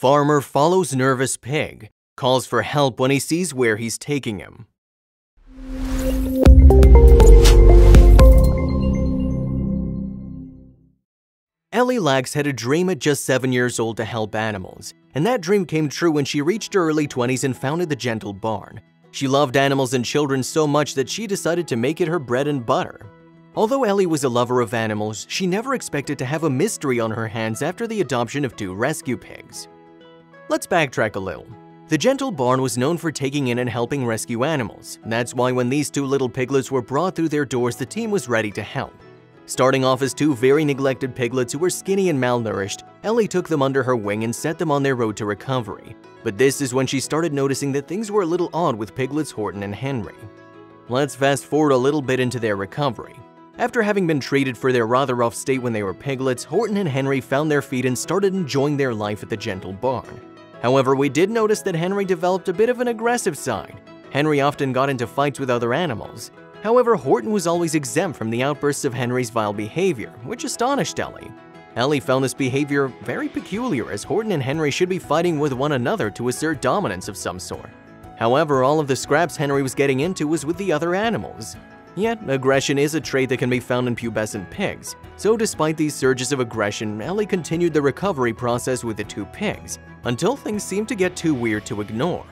Farmer follows nervous pig, calls for help when he sees where he's taking him. Ellie Laks had a dream at just 7 years old to help animals, and that dream came true when she reached her early 20s and founded the Gentle Barn. She loved animals and children so much that she decided to make it her bread and butter. Although Ellie was a lover of animals, she never expected to have a mystery on her hands after the adoption of two rescue pigs. Let's backtrack a little. The Gentle Barn was known for taking in and helping rescue animals. That's why when these two little piglets were brought through their doors, the team was ready to help. Starting off as two very neglected piglets who were skinny and malnourished, Ellie took them under her wing and set them on their road to recovery. But this is when she started noticing that things were a little odd with piglets Horton and Henry. Let's fast forward a little bit into their recovery. After having been treated for their rather rough state when they were piglets, Horton and Henry found their feet and started enjoying their life at the Gentle Barn. However, we did notice that Henry developed a bit of an aggressive side. Henry often got into fights with other animals. However, Horton was always exempt from the outbursts of Henry's vile behavior, which astonished Ellie. Ellie found this behavior very peculiar as Horton and Henry should be fighting with one another to assert dominance of some sort. However, all of the scraps Henry was getting into was with the other animals. Yet, aggression is a trait that can be found in pubescent pigs, so despite these surges of aggression, Ellie continued the recovery process with the two pigs, until things seemed to get too weird to ignore.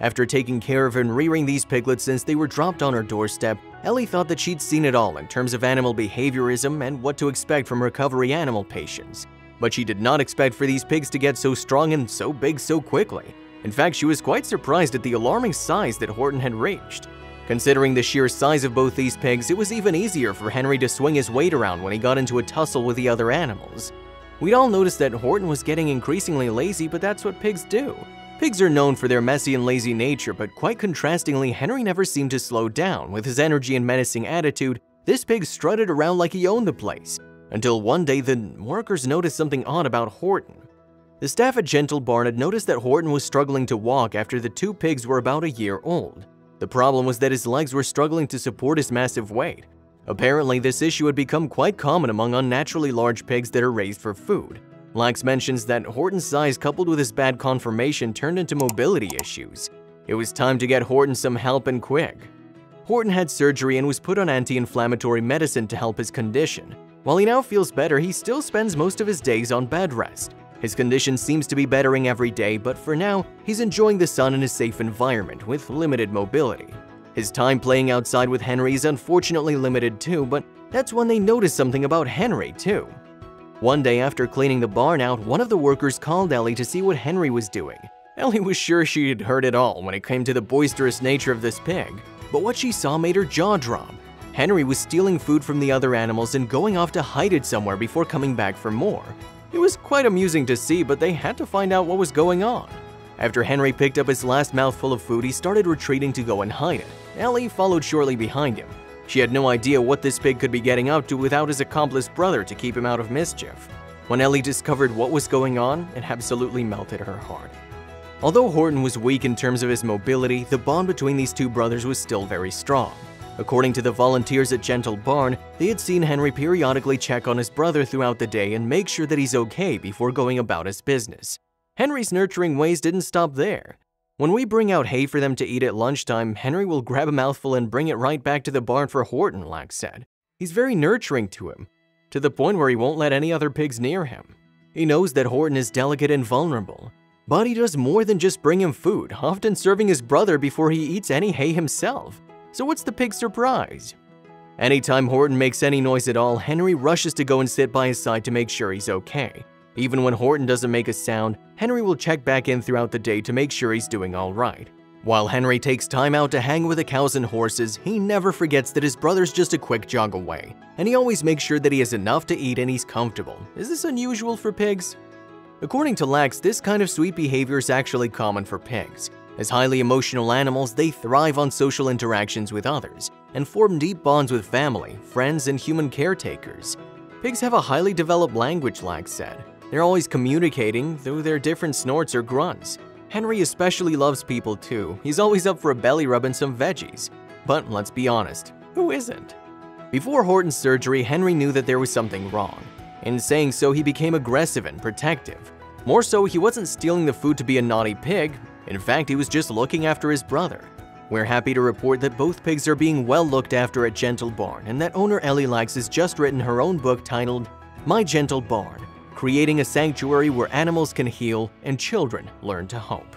After taking care of and rearing these piglets since they were dropped on her doorstep, Ellie thought that she'd seen it all in terms of animal behaviorism and what to expect from recovery animal patients. But she did not expect for these pigs to get so strong and so big so quickly. In fact, she was quite surprised at the alarming size that Horton had reached. Considering the sheer size of both these pigs, it was even easier for Henry to swing his weight around when he got into a tussle with the other animals. We'd all noticed that Horton was getting increasingly lazy, but that's what pigs do. Pigs are known for their messy and lazy nature, but quite contrastingly, Henry never seemed to slow down. With his energy and menacing attitude, this pig strutted around like he owned the place. Until one day, the workers noticed something odd about Horton. The staff at Gentle Barn had noticed that Horton was struggling to walk after the two pigs were about a year old. The problem was that his legs were struggling to support his massive weight. Apparently, this issue had become quite common among unnaturally large pigs that are raised for food. Laks mentions that Horton's size coupled with his bad conformation turned into mobility issues. It was time to get Horton some help and quick. Horton had surgery and was put on anti-inflammatory medicine to help his condition. While he now feels better, he still spends most of his days on bed rest. His condition seems to be bettering every day, but for now, he's enjoying the sun in a safe environment with limited mobility. His time playing outside with Henry is unfortunately limited too, but that's when they notice something about Henry too. One day after cleaning the barn out, one of the workers called Ellie to see what Henry was doing. Ellie was sure she had heard it all when it came to the boisterous nature of this pig, but what she saw made her jaw drop. Henry was stealing food from the other animals and going off to hide it somewhere before coming back for more. It was quite amusing to see, but they had to find out what was going on. After Henry picked up his last mouthful of food, he started retreating to go and hide it. Ellie followed shortly behind him. She had no idea what this pig could be getting up to without his accomplice brother to keep him out of mischief. When Ellie discovered what was going on, it absolutely melted her heart. Although Horton was weak in terms of his mobility, the bond between these two brothers was still very strong. According to the volunteers at Gentle Barn, they had seen Henry periodically check on his brother throughout the day and make sure that he's okay before going about his business. Henry's nurturing ways didn't stop there. When we bring out hay for them to eat at lunchtime, Henry will grab a mouthful and bring it right back to the barn for Horton, Laks said. He's very nurturing to him, to the point where he won't let any other pigs near him. He knows that Horton is delicate and vulnerable, but he does more than just bring him food, often serving his brother before he eats any hay himself. So what's the pig's surprise? Anytime Horton makes any noise at all, Henry rushes to go and sit by his side to make sure he's okay. Even when Horton doesn't make a sound, Henry will check back in throughout the day to make sure he's doing alright. While Henry takes time out to hang with the cows and horses, he never forgets that his brother's just a quick jog away, and he always makes sure that he has enough to eat and he's comfortable. Is this unusual for pigs? According to Laks, this kind of sweet behavior is actually common for pigs. As highly emotional animals, they thrive on social interactions with others and form deep bonds with family, friends, and human caretakers. Pigs have a highly developed language, Laks said, they're always communicating through their different snorts or grunts. Henry especially loves people too. He's always up for a belly rub and some veggies. But let's be honest, who isn't? Before Horton's surgery, Henry knew that there was something wrong. In saying so, he became aggressive and protective. More so, he wasn't stealing the food to be a naughty pig. In fact, he was just looking after his brother. We're happy to report that both pigs are being well looked after at Gentle Barn and that owner Ellie Laks has just written her own book titled My Gentle Barn, creating a sanctuary where animals can heal and children learn to hope.